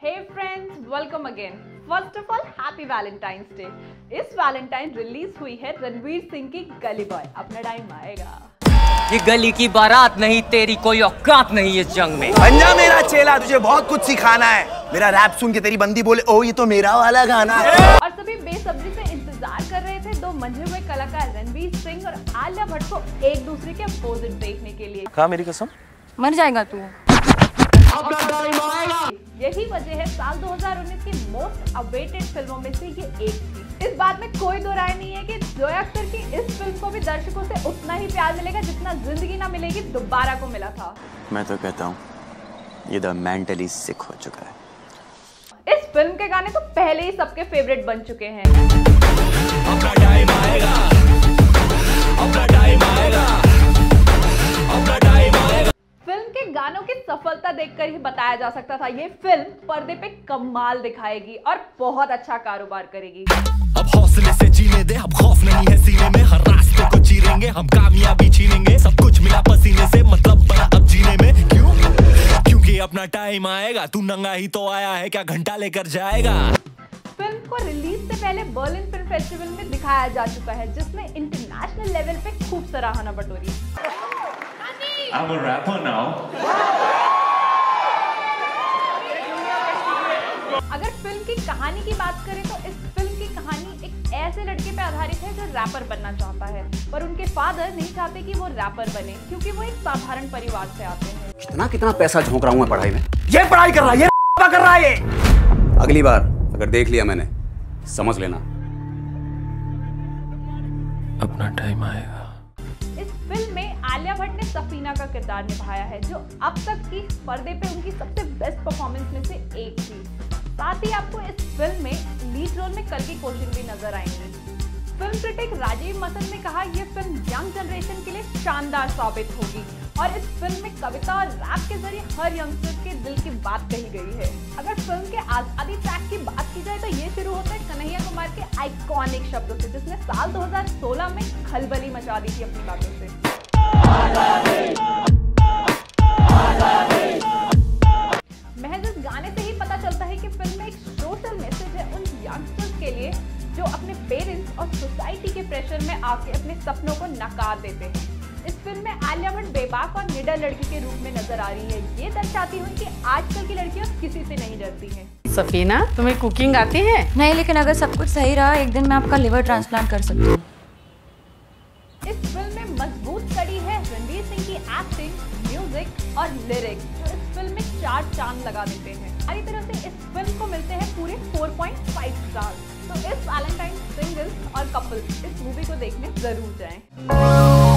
Hey friends, welcome again. First of all, happy Valentine's Day. इस Valentine release हुई है रणवीर सिंह की गली बॉय अपना टाइम आएगा. ये गली की बारात नहीं तेरी कोई औकात नहीं इस जंग में. पंजा मेरा चेला तुझे बहुत कुछ सिखाना है. मेरा रैप सुन के तेरी बंदी बोले ओ ये तो मेरा वाला गाना है. और सभी बेसब्री से इंतज़ार कर रहे थे दो मंझे हुए कलाकार रणवीर सिंह और आलिया भट्ट को एक दूसरे के अपोजिट देखने के लिए. कहा मेरी कसम? मर जाएगा तू. यही वजह है साल 2019 की मोस्ट अवेटेड फ़िल्मों में से ये एक थी। इस बात में कोई दो राय नहीं है कि जोया अख्तर की इस फ़िल्म को भी दर्शकों से उतना ही प्यार मिलेगा जितना ज़िंदगी ना मिलेगी दोबारा को मिला था। मैं तो कहता हूँ ये द मेंटली सिक हो चुका है। इस फ़िल्म के गाने तो पहले ही सबके फेवरेट बन चुके हैं। देखकर ही बताया जा सकता था ये फ़िल्म पर्दे पे कमाल दिखाएगी और बहुत अच्छा कारोबार करेगी। अब हौसले से जीने दे अब खौफ नहीं है सीने में। हर रास्ते को चीरेंगे हम कामयाबी छीनेंगे। सब कुछ मिला पसीने से मतलब बना अब जीने में। क्यों? क्योंकि अपना टाइम आएगा तू नंगा ही तो आया है क्या घंटा लेकर जाएगा? फ़िल्म को रिलीज़ से पहले बर्लिन फ़िल्म फेस्टिवल में दिखाया जा चुका है जिसमें इंटरनेशनल लेवल पे खूब सराहना बटोरी। I'm a rapper now. अगर फ़िल्म की कहानी की बात करें तो इस फ़िल्म की कहानी एक ऐसे लड़के पे आधारित है जो रैपर बनना चाहता है। पर उनके फादर नहीं चाहते कि वो रैपर बने क्योंकि वो एक साधारण परिवार से आते हैं। कितना कितना पैसा झोंक रहा हूँ मैं पढ़ाई में। ये पढ़ाई कर रहा है ये कर रहा है ये। अगली बार अगर देख लिया मैंने समझ लेना। अपना टाइम आएगा। इस फ़िल्म में आलिया भट्ट ने सफीना का किरदार निभाया है जो अब तक की पर्दे पे उनकी सबसे बेस्ट परफॉर्मेंस में से एक साथ ही आपको इस फ़िल्म में लीड रोल में कल की कोशिश भी नज़र आएँगी। फ़िल्म क्रिटिक राजीव मसन ने कहा यह फ़िल्म यंग जनरेशन के लिए शानदार साबित होगी और इस फ़िल्म में कविता और रैप के ज़रिए हर यंगस्टर के दिल की बात कही गई है। अगर फ़िल्म के आज़ादी ट्रैक की बात की जाए तो ये शुरू होता है कन्हैया कुमार के आइकॉनिक शब्दों से, जिसने साल 2016 में खलबली मचा दी थी अपनी बातों से। पेरेंट्स और सोसाइटी के प्रेशर में आके अपने सपनों को नकार देते हैं। इस फ़िल्म में आलिया भट्ट बेबाक और निडर लड़की के रूप में नज़र आ रही है। ये दर्शाती हुई कि आजकल की लड़कियाँ किसी से नहीं डरती हैं। सफीना तुम्हें कुकिंग आती है? नहीं लेकिन अगर सब कुछ सही रहा एक दिन मैं आपका लिवर ट्रांसप्लांट कर सकती हूँ। इस फ़िल्म में मज़बूत कड़ी है रणवीर सिंह की एक्टिंग म्यूज़िक और लिरिक्स जो इस फ़िल्म में चार चाँद लगा देते हैं। हरी तरह से इस फ़िल्म को मिलते हैं पूरे 4.5 स्टार इस वैलेंटाइन सिंगल्स और कपल इस मूवी को देखने ज़रूर जाएँ।